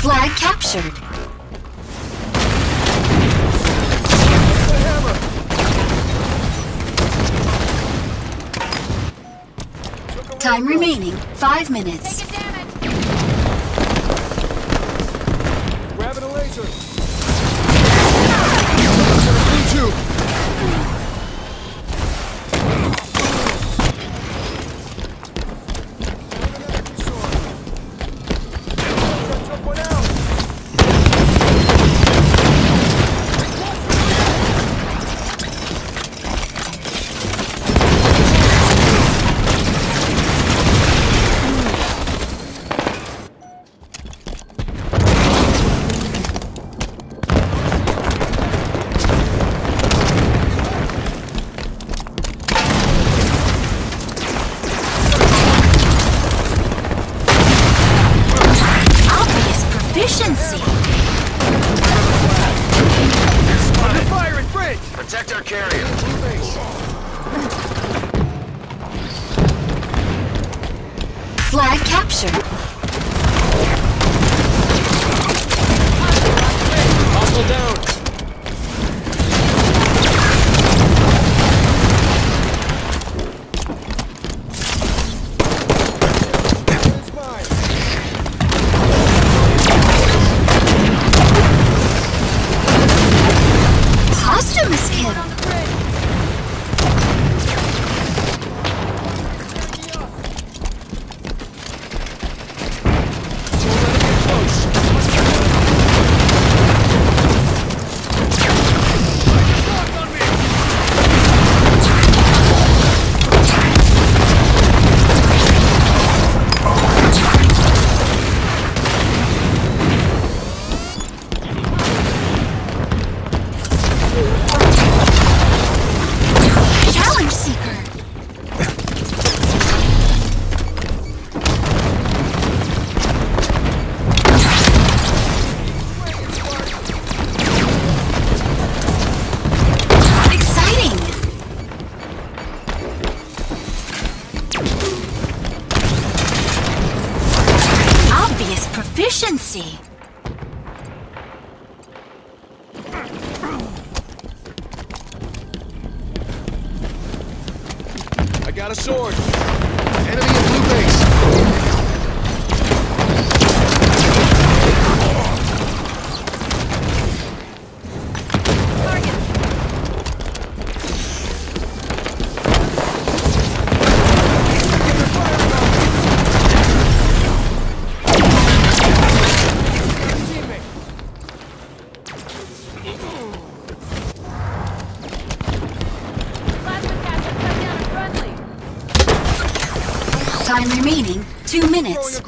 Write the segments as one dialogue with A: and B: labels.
A: Flag captured. Time remaining, five minutes.
B: carrier.
A: efficiency.
C: I got a sword. Enemy in blue base.
A: Remaining, two minutes.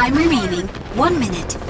C: Time remaining, one minute.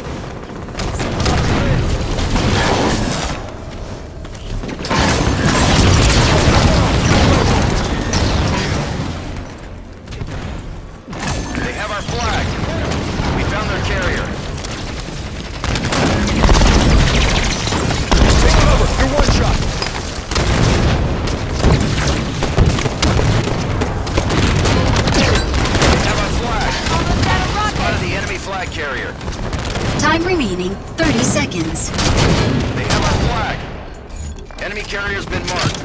A: Time remaining, 30 seconds.
B: They have our flag. Enemy carrier's
C: been marked.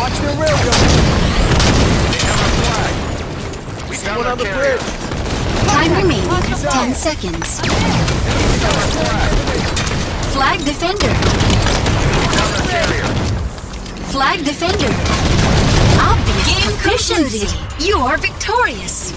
C: Watch the railgun.
B: They have our flag. We See found
A: our
C: on the
B: carrier.
C: bridge.
A: Time remaining, 10 seconds. Flag defender.
B: Flag defender.
A: Flag defender. Obvious proficiency. You are victorious.